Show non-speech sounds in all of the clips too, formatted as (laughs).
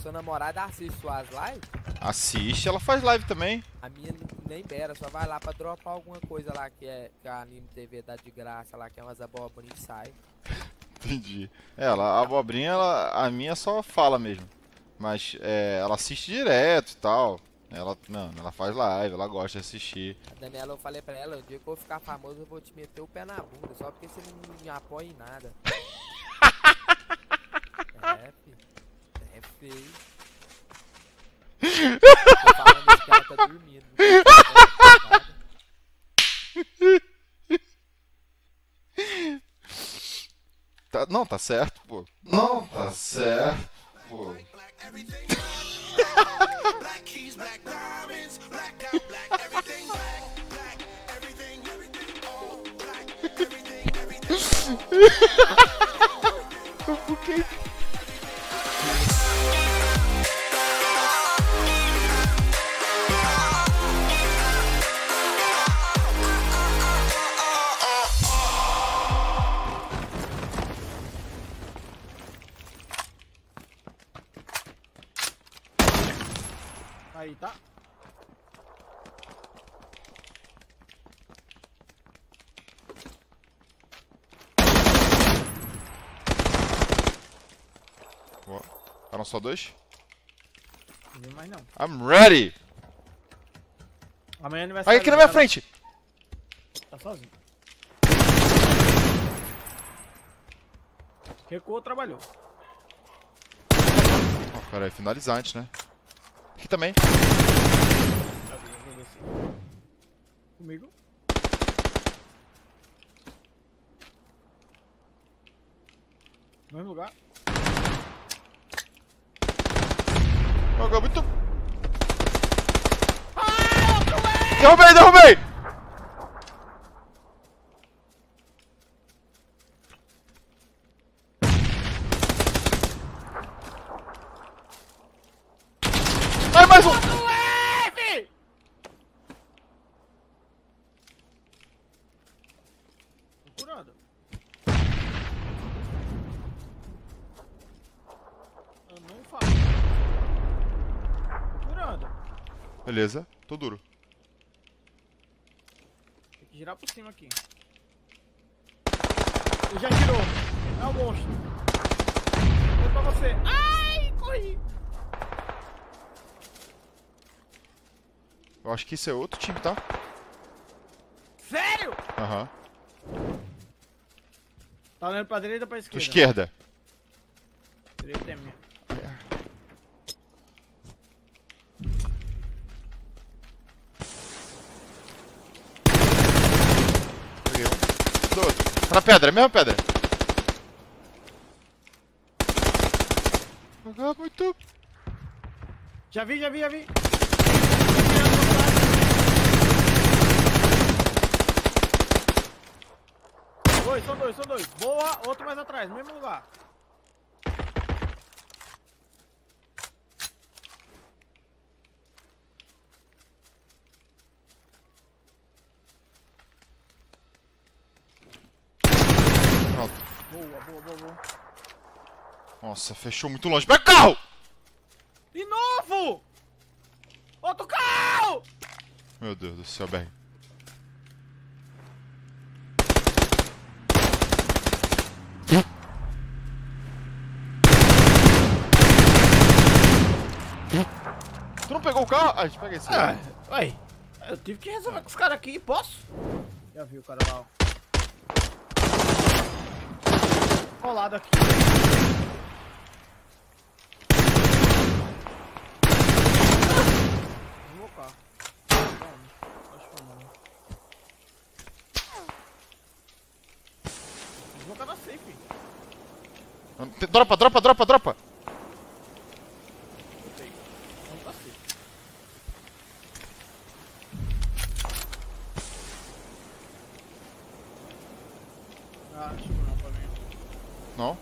sua namorada assiste suas lives? Assiste, ela faz live também. A minha nem beira, só vai lá pra dropar alguma coisa lá que é que a Anime TV dá de graça lá, que é umas abobrinhas e sai. (laughs) Entendi. É, ela, a abobrinha, ela, a minha só fala mesmo. Mas é, ela assiste direto e tal. Ela, não, ela faz live, ela gosta de assistir. A Daniela, eu falei pra ela, o dia que eu ficar famoso eu vou te meter o pé na bunda, só porque você não me apoia em nada. (laughs) é, filho. Feio. Tô falando isso que ela tá dormindo. não tá não, tá certo, pô. Não, tá certo, pô. (laughs) Black keys, Aí, tá? Ó, Eram só dois? Não vem mais não. I'm ready! Amanhã é Aí aniversário. aqui na minha frente! Tá sozinho. Recuou, trabalhou. Ó, pera aí, finalizar antes, né? Aqui também. Comigo? Mesmo lugar? Jogou muito. Derrubei, derrubei! Ai, mais um! Tô curando. Eu não falo. Tô curando. Beleza, tô duro. Tem que girar por cima aqui. Ele já girou. É o monstro. Foi pra você. Ai, corri. Eu acho que isso é outro time, tá? Sério? Aham. Tá olhando pra direita ou pra esquerda? Esquerda. Direita é minha. Peguei um. Do outro. Tá na pedra, mesma pedra. Jogar muito. Já vi, já vi, já vi. Dois, são dois, são dois. Boa, outro mais atrás, mesmo lugar. Pronto. Boa, boa, boa, boa. Nossa, fechou muito longe. Pega o carro! De novo! Outro carro! Meu Deus do céu, BR. Tu não pegou o carro? Ah, a gente pega esse. Ah, ué, eu tive que resolver com os caras aqui, posso? Já vi o cara lá, ó. Colado aqui. Vou cá. Acho que não. Vou cá na safe. Dropa, dropa, dropa, dropa! Botei. Vamos pra safe. Ah, acho que não pra mim. Não?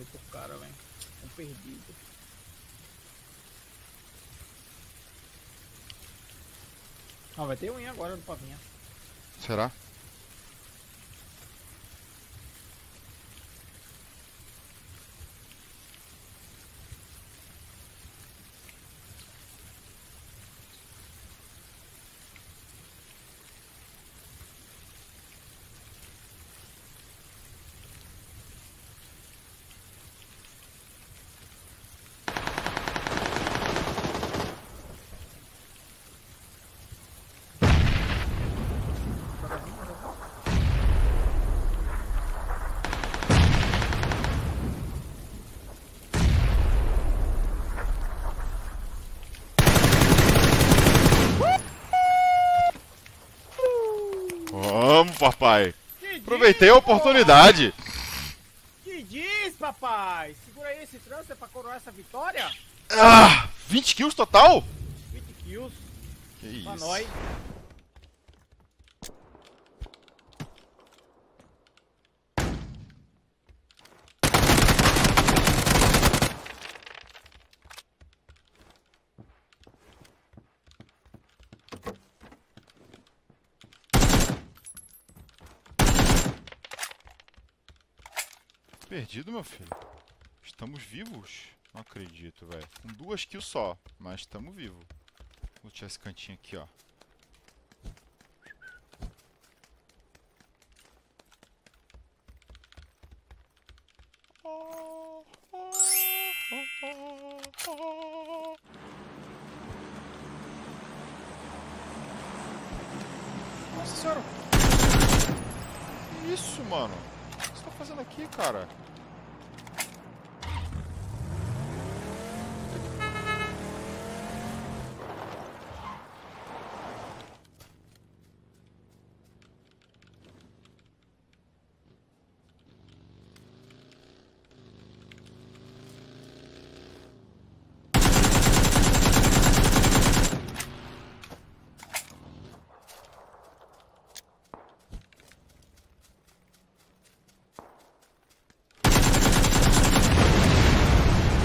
Morrer pro cara, velho. Um perdido. Ah, vai ter um agora do Pavinha. Será? Papai. Que Aproveitei a diz, oportunidade. porra? Que diz, papai? Segura aí esse trânsito pra coroar essa vitória. Ah, 20 kills total? 20 kills Que pra isso. nós. Perdido, meu filho. Estamos vivos. Não acredito, velho. Com duas kills só, mas estamos vivos. Vou tirar esse cantinho aqui, ó. Nossa senhora. Que isso, mano? Você tá fazendo aqui, cara?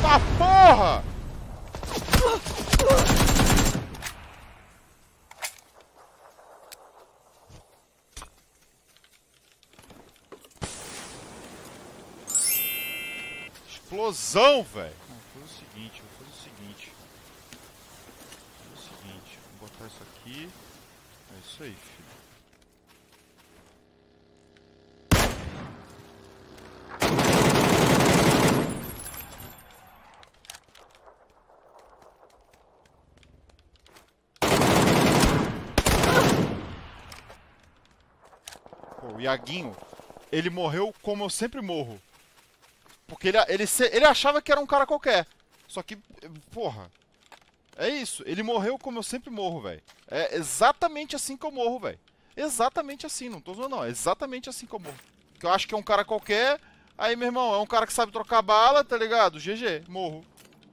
Tá porra! Explosão, velho! Vou fazer o seguinte, vou fazer o seguinte. Vou fazer o seguinte, vou botar isso aqui. É isso aí, filho. Pô, o Iaguinho, ele morreu como eu sempre morro. Porque ele, ele, ele achava que era um cara qualquer. Só que, porra. É isso, ele morreu como eu sempre morro, velho. É exatamente assim que eu morro, velho. Exatamente assim, não tô zoando não, é exatamente assim que eu morro. Que eu acho que é um cara qualquer, aí meu irmão, é um cara que sabe trocar bala, tá ligado? GG, morro.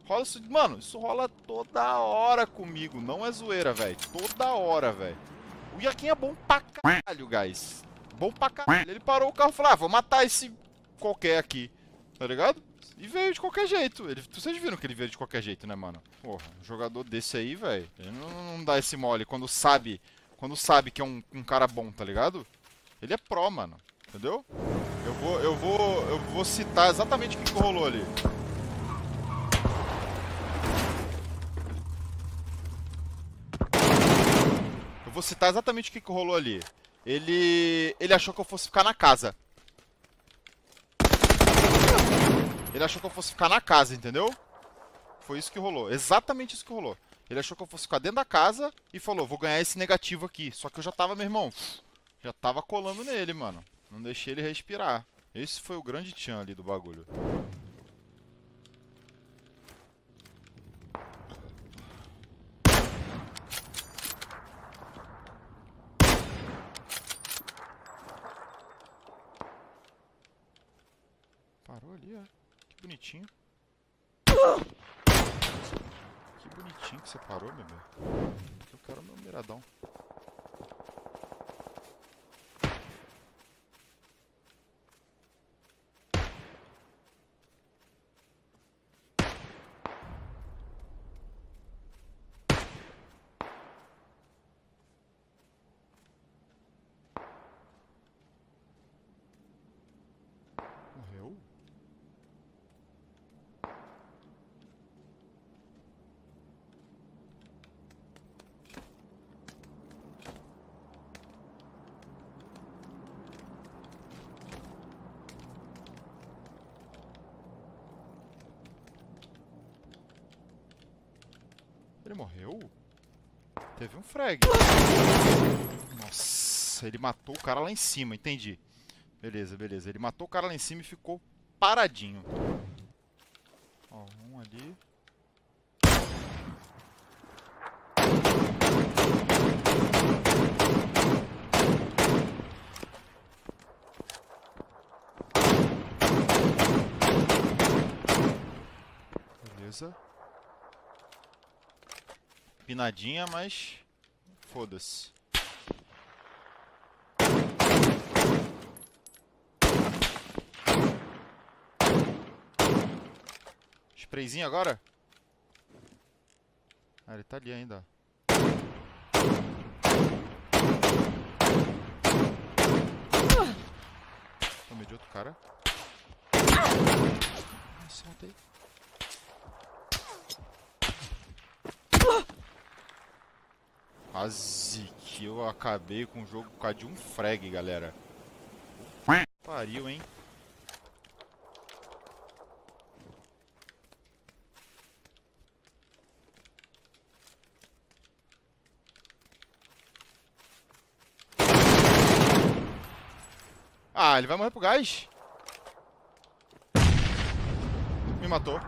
Rola isso, mano, isso rola toda hora comigo, não é zoeira, velho. Toda hora, velho. O Yakin é bom pra caralho, guys. Bom pra caralho. Ele parou o carro e falou: ah, vou matar esse qualquer aqui. Tá ligado? E veio de qualquer jeito. Ele, vocês viram que ele veio de qualquer jeito, né, mano? Porra, um jogador desse aí, velho. Ele não, não dá esse mole quando sabe. Quando sabe que é um, um cara bom, tá ligado? Ele é pró, mano. Entendeu? Eu vou, eu vou, eu vou citar exatamente o que, que rolou ali. Eu vou citar exatamente o que, que rolou ali. Ele. Ele achou que eu fosse ficar na casa. Ele achou que eu fosse ficar na casa, entendeu? Foi isso que rolou. Exatamente isso que rolou. Ele achou que eu fosse ficar dentro da casa e falou: vou ganhar esse negativo aqui. Só que eu já tava, meu irmão, já tava colando nele, mano. Não deixei ele respirar. Esse foi o grande tchan ali do bagulho. Parou ali, ó. Que bonitinho. Que bonitinho que você parou, bebê. Eu quero meu miradão. Ele morreu? Teve um frag. Nossa, ele matou o cara lá em cima, entendi. Beleza, beleza. Ele matou o cara lá em cima e ficou paradinho. Ó, um ali. Beleza. Pinadinha, mas. Foda-se. Sprayzinho agora? Ah, ele tá ali ainda. Tomei de outro cara. Nossa, Quase que eu acabei com o jogo por causa de um frag, galera. Pariu, hein? Ah, ele vai morrer pro gás. Me matou.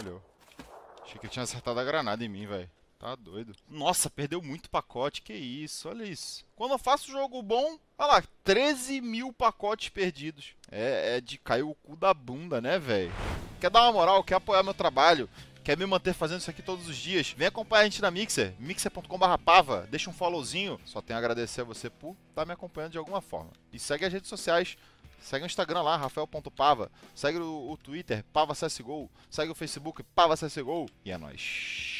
Olhou. Achei que ele tinha acertado a granada em mim, velho. Tá doido. Nossa, perdeu muito pacote. Que isso, olha isso. Quando eu faço jogo bom, olha lá, 13 mil pacotes perdidos. É, é de cair o cu da bunda, né, velho? Quer dar uma moral, quer apoiar meu trabalho, quer me manter fazendo isso aqui todos os dias, vem acompanhar a gente na Mixer, mixer.com/pava, deixa um followzinho. Só tenho a agradecer a você por estar me acompanhando de alguma forma. E segue as redes sociais. Segue o Instagram lá, rafael.pava. Segue o, o Twitter, Pava CSGO. Segue o Facebook, Pava CSGO. E é nóis.